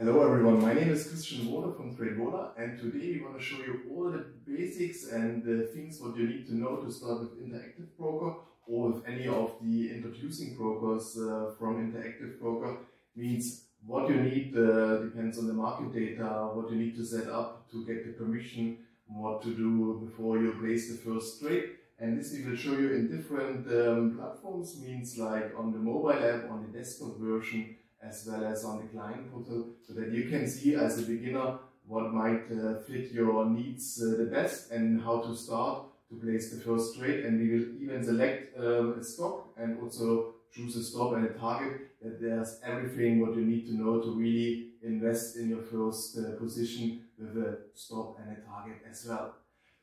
Hello everyone, my name is Christian Wohler from TradeVola and today we want to show you all the basics and the things what you need to know to start with Interactive Broker or with any of the introducing brokers uh, from Interactive Broker. Means what you need uh, depends on the market data, what you need to set up to get the permission, what to do before you place the first trade. And this we will show you in different um, platforms, means like on the mobile app, on the desktop version, as well as on the client portal so that you can see as a beginner what might uh, fit your needs uh, the best and how to start to place the first trade and we will even select um, a stock and also choose a stop and a target that there's everything what you need to know to really invest in your first uh, position with a stop and a target as well.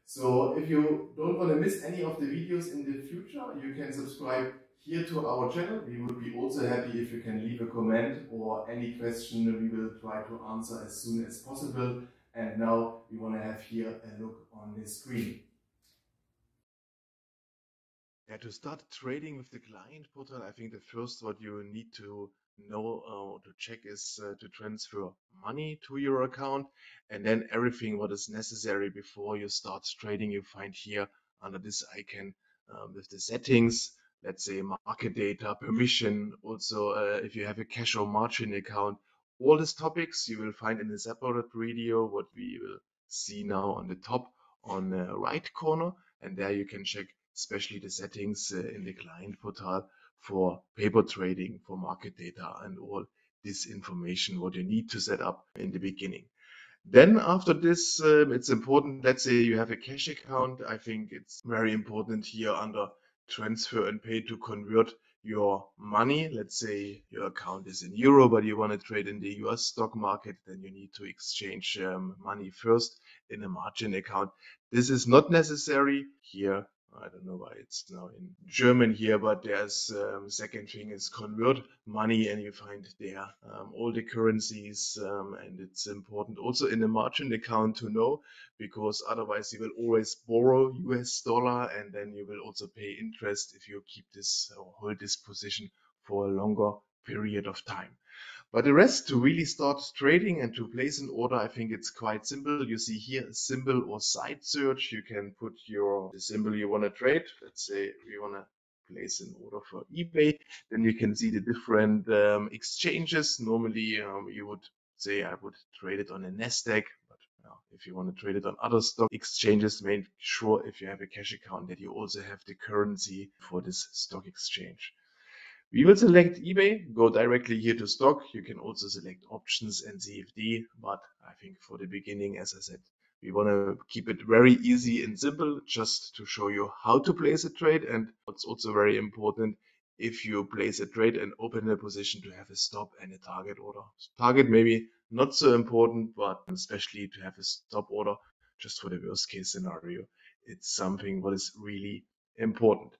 So if you don't want to miss any of the videos in the future, you can subscribe here to our channel. We would be also happy if you can leave a comment or any question we will try to answer as soon as possible. And now we want to have here a look on the screen. Yeah, to start trading with the client portal, I think the first what you need to know uh, to check is uh, to transfer money to your account and then everything what is necessary before you start trading you find here under this icon uh, with the settings let's say market data, permission, also uh, if you have a cash or margin account, all these topics you will find in a separate video, what we will see now on the top on the right corner. And there you can check especially the settings uh, in the client portal for paper trading, for market data and all this information, what you need to set up in the beginning. Then after this, um, it's important, let's say you have a cash account. I think it's very important here under transfer and pay to convert your money. Let's say your account is in euro, but you want to trade in the US stock market, then you need to exchange um, money first in a margin account. This is not necessary here. I don't know why it's now in German here, but there's um, second thing is convert money and you find there um, all the currencies um, and it's important also in the margin account to know because otherwise you will always borrow US dollar and then you will also pay interest if you keep this or hold this position for a longer period of time. But the rest to really start trading and to place an order, I think it's quite simple. You see here a symbol or site search. You can put your symbol you want to trade. Let's say we want to place an order for eBay. Then you can see the different um, exchanges. Normally um, you would say I would trade it on a Nasdaq, but if you want to trade it on other stock exchanges, make sure if you have a cash account that you also have the currency for this stock exchange. We will select eBay, go directly here to stock. You can also select options and CFD, but I think for the beginning, as I said, we want to keep it very easy and simple just to show you how to place a trade. And what's also very important, if you place a trade and open a position to have a stop and a target order. Target maybe not so important, but especially to have a stop order just for the worst case scenario. It's something what is really important.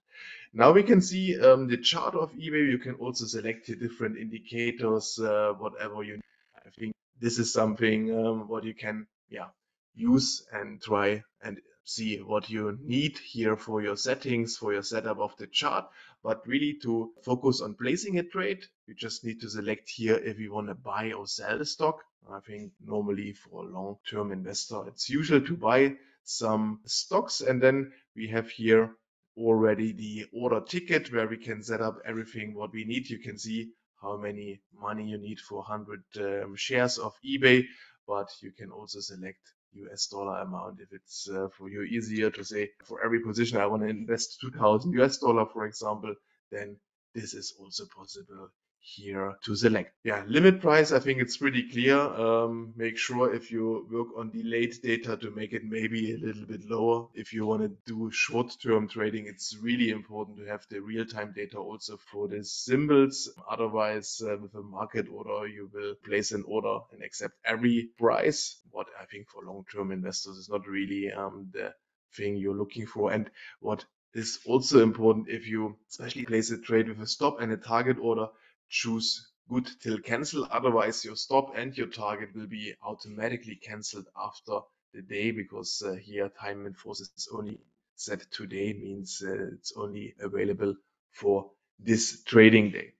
Now we can see um, the chart of eBay. You can also select the different indicators, uh, whatever you. need. I think this is something um, what you can, yeah, use and try and see what you need here for your settings, for your setup of the chart. But really to focus on placing a trade, you just need to select here if you want to buy or sell the stock. I think normally for a long-term investor, it's usual to buy some stocks and then we have here already the order ticket where we can set up everything what we need. You can see how many money you need for 100 um, shares of eBay, but you can also select US dollar amount if it's uh, for you easier to say for every position I want to invest 2000 US dollar, for example, then this is also possible here to select. Yeah, limit price, I think it's pretty clear. Um, make sure if you work on delayed data to make it maybe a little bit lower. If you want to do short-term trading, it's really important to have the real-time data also for the symbols. Otherwise, uh, with a market order, you will place an order and accept every price. What I think for long-term investors is not really um, the thing you're looking for. And what is also important if you especially place a trade with a stop and a target order choose good till cancel. Otherwise, your stop and your target will be automatically cancelled after the day because uh, here time and enforces is only set today means uh, it's only available for this trading day.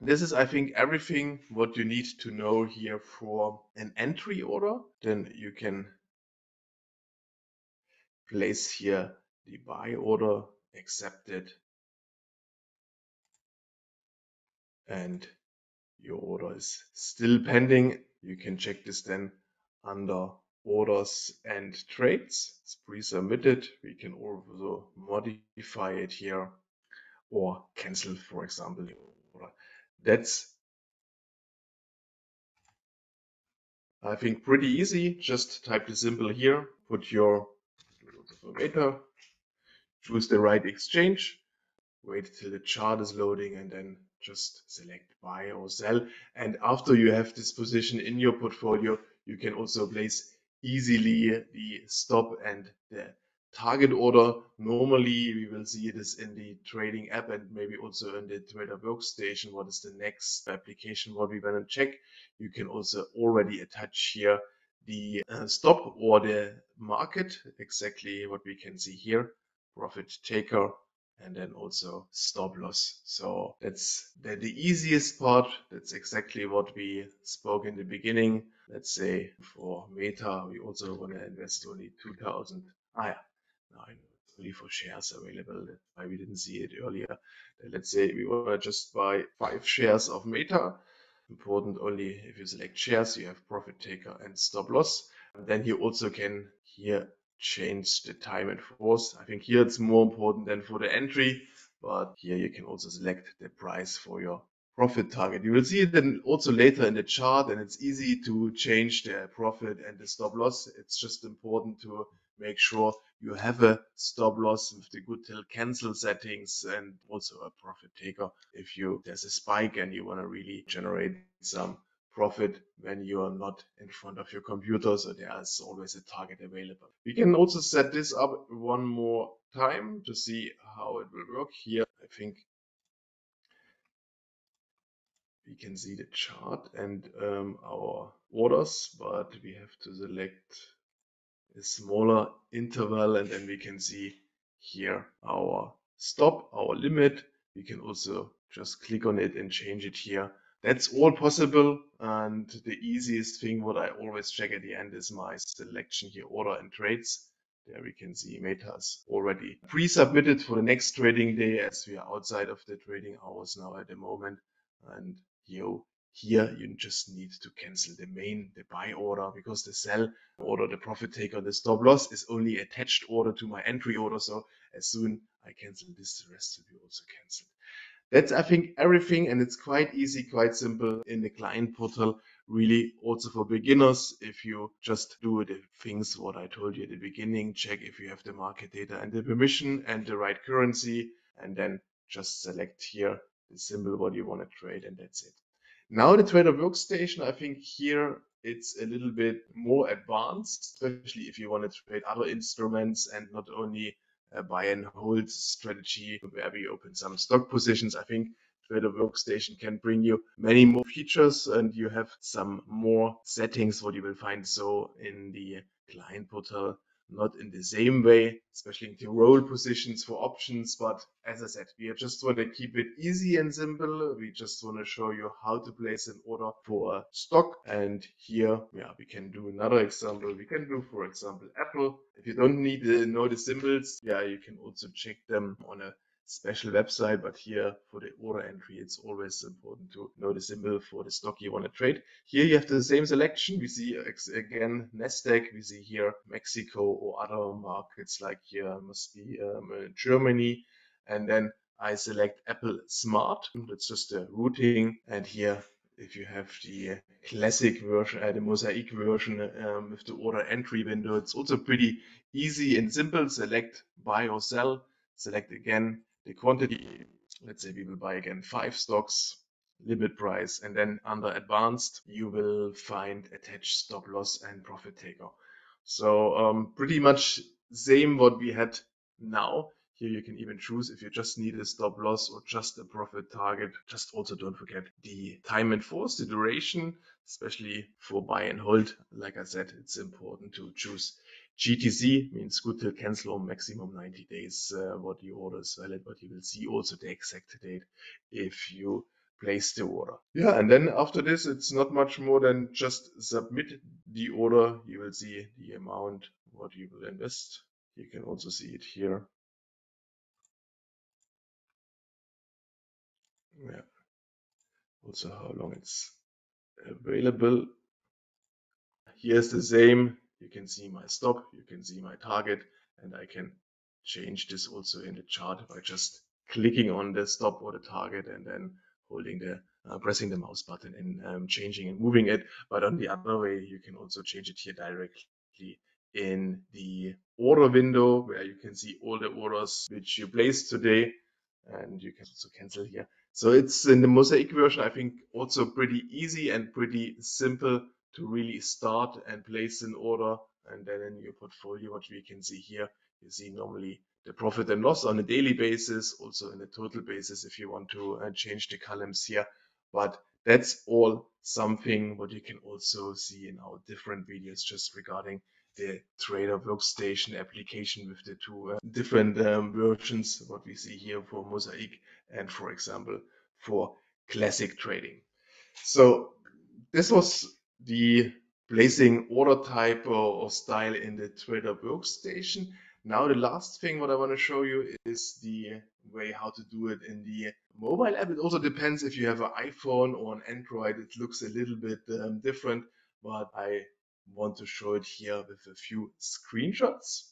This is, I think, everything what you need to know here for an entry order. Then you can place here the buy order, accept and your order is still pending. You can check this then under orders and trades. It's pre-submitted. We can also modify it here or cancel, for example, that's I think pretty easy. Just type the symbol here, put your meter, choose the right exchange, wait till the chart is loading and then just select buy or sell. And after you have this position in your portfolio, you can also place easily the stop and the target order. Normally, we will see this in the trading app and maybe also in the trader workstation. What is the next application? What we want to check. You can also already attach here the uh, stop or the market, exactly what we can see here, profit taker, and then also stop loss. So that's the, the easiest part. That's exactly what we spoke in the beginning. Let's say for Meta, we also want to invest only 2000. Ah, yeah only for shares available. That's why we didn't see it earlier. Let's say we want to just buy five shares of Meta. Important only if you select shares, you have profit taker and stop loss. And then you also can here change the time and force. I think here it's more important than for the entry, but here you can also select the price for your profit target. You will see it then also later in the chart and it's easy to change the profit and the stop loss. It's just important to make sure you have a stop loss with the good till cancel settings and also a profit taker if you there's a spike and you want to really generate some profit when you are not in front of your computer so there's always a target available we can also set this up one more time to see how it will work here i think we can see the chart and um, our orders but we have to select a smaller interval and then we can see here our stop, our limit. We can also just click on it and change it here. That's all possible and the easiest thing what I always check at the end is my selection here order and trades. There we can see Meta's already pre-submitted for the next trading day as we are outside of the trading hours now at the moment and here here you just need to cancel the main, the buy order because the sell order, the profit taker, the stop loss is only attached order to my entry order. So as soon I cancel this, the rest will be also canceled. That's, I think, everything. And it's quite easy, quite simple in the client portal. Really also for beginners, if you just do the things what I told you at the beginning, check if you have the market data and the permission and the right currency, and then just select here the symbol what you want to trade and that's it. Now the Trader Workstation, I think here it's a little bit more advanced, especially if you want to trade other instruments and not only a buy and hold strategy where we open some stock positions. I think Trader Workstation can bring you many more features and you have some more settings what you will find so in the client portal not in the same way, especially in the roll positions for options. But as I said, we just want to keep it easy and simple. We just want to show you how to place an order for a stock. And here, yeah, we can do another example. We can do, for example, Apple. If you don't need to know the symbols, yeah, you can also check them on a special website, but here for the order entry, it's always important to know the symbol for the stock you want to trade. Here you have the same selection. We see again NASDAQ, we see here Mexico or other markets like here must be um, uh, Germany. And then I select Apple Smart. That's just the routing. And here, if you have the classic version, uh, the mosaic version um, with the order entry window, it's also pretty easy and simple. Select buy or sell. Select again the quantity, let's say we will buy again five stocks, limit price, and then under advanced, you will find attached stop loss and profit taker. So um, pretty much same what we had now. Here you can even choose if you just need a stop loss or just a profit target. Just also don't forget the time and force, the duration, especially for buy and hold. Like I said, it's important to choose GTC means good till cancel on maximum 90 days uh, what the order is valid, but you will see also the exact date if you place the order. Yeah, and then after this, it's not much more than just submit the order. You will see the amount what you will invest. You can also see it here. Yeah. Also how long it's available. Here's the same. You can see my stop, you can see my target, and I can change this also in the chart by just clicking on the stop or the target and then holding the uh, pressing the mouse button and um, changing and moving it. But on the other way, you can also change it here directly in the order window where you can see all the orders which you placed today and you can also cancel here. So it's in the Mosaic version, I think also pretty easy and pretty simple to really start and place an order. And then in your portfolio, what we can see here, you see normally the profit and loss on a daily basis, also in a total basis if you want to uh, change the columns here. But that's all something what you can also see in our different videos just regarding the trader workstation application with the two uh, different um, versions what we see here for mosaic and for example for classic trading so this was the placing order type or, style in the trader workstation now the last thing what I want to show you is the way how to do it in the mobile app. It also depends if you have an iPhone or an Android. It looks a little bit um, different, but I want to show it here with a few screenshots.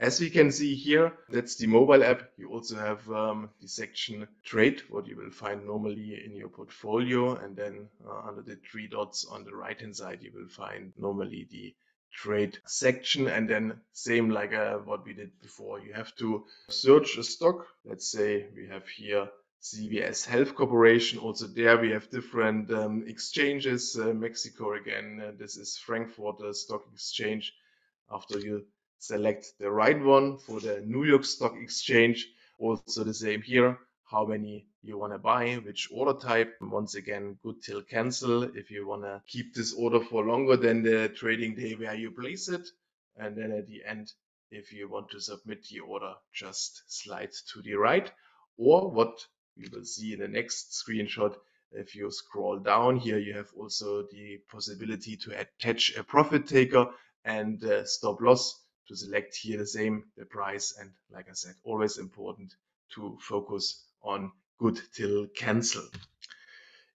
As we can see here, that's the mobile app. You also have um, the section trade, what you will find normally in your portfolio. And then uh, under the three dots on the right hand side, you will find normally the trade section. And then same like uh, what we did before. You have to search a stock. Let's say we have here CVS Health Corporation. Also there we have different um, exchanges. Uh, Mexico again. Uh, this is Frankfurt Stock Exchange. After you select the right one for the New York Stock Exchange also the same here how many you want to buy, which order type. Once again, good till cancel if you want to keep this order for longer than the trading day where you place it. And then at the end, if you want to submit the order, just slide to the right. Or what we will see in the next screenshot, if you scroll down here, you have also the possibility to attach a profit taker and stop loss to select here the same, the price. And like I said, always important to focus on good till cancel.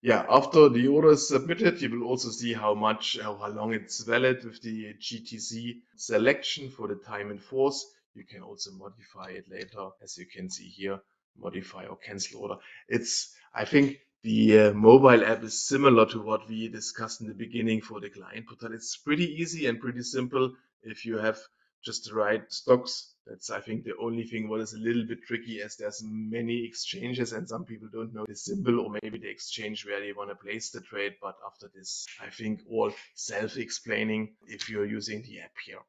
Yeah, after the order is submitted, you will also see how much, how long it's valid with the GTC selection for the time in force. You can also modify it later, as you can see here, modify or cancel order. It's, I think the uh, mobile app is similar to what we discussed in the beginning for the client portal. It's pretty easy and pretty simple if you have just the right stocks that's, I think, the only thing what is a little bit tricky as there's many exchanges and some people don't know the symbol or maybe the exchange where they want to place the trade. But after this, I think all self-explaining if you're using the app here.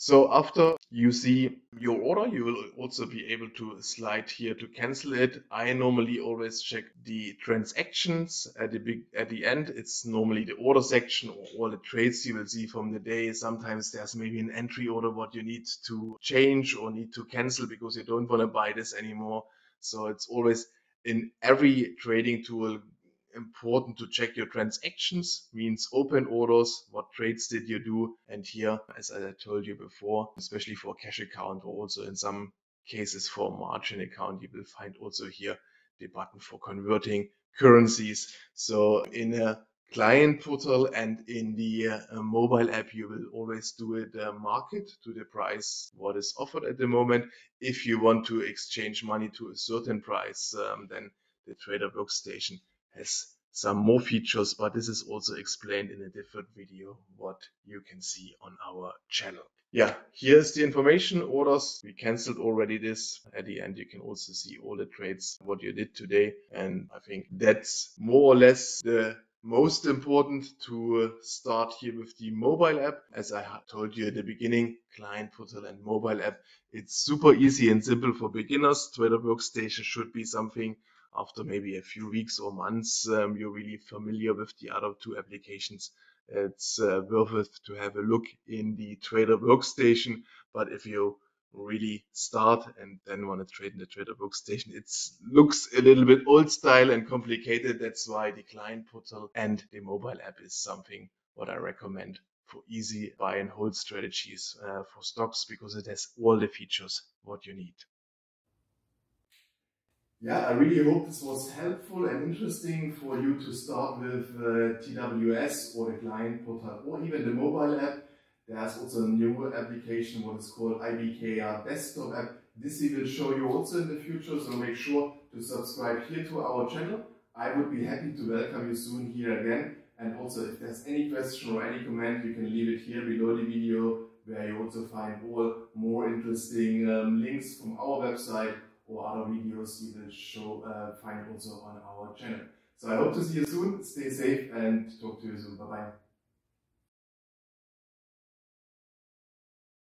So after you see your order, you will also be able to slide here to cancel it. I normally always check the transactions at the big at the end. It's normally the order section or all the trades you will see from the day. Sometimes there's maybe an entry order what you need to change or need to cancel because you don't want to buy this anymore. So it's always in every trading tool important to check your transactions, means open orders, what trades did you do, and here, as I told you before, especially for cash account or also in some cases for margin account, you will find also here the button for converting currencies. So in a client portal and in the uh, mobile app, you will always do it uh, market to the price what is offered at the moment. If you want to exchange money to a certain price, um, then the trader workstation has some more features, but this is also explained in a different video, what you can see on our channel. Yeah, here's the information orders. We canceled already this. At the end, you can also see all the trades, what you did today. And I think that's more or less the most important to uh, start here with the mobile app. As I told you at the beginning, client portal and mobile app. It's super easy and simple for beginners. Trader Workstation should be something after maybe a few weeks or months, um, you're really familiar with the other two applications. It's uh, worth it to have a look in the Trader workstation. But if you really start and then want to trade in the trader workstation. It looks a little bit old style and complicated. That's why the client portal and the mobile app is something what I recommend for easy buy and hold strategies uh, for stocks because it has all the features what you need. Yeah, I really hope this was helpful and interesting for you to start with uh, TWS or the client portal or even the mobile app. There's also a new application, what is called IBKR desktop app. This we will show you also in the future, so make sure to subscribe here to our channel. I would be happy to welcome you soon here again. And also, if there's any question or any comment, you can leave it here below the video, where you also find all more interesting um, links from our website or other videos you will show, uh, find also on our channel. So I hope to see you soon. Stay safe and talk to you soon. Bye bye.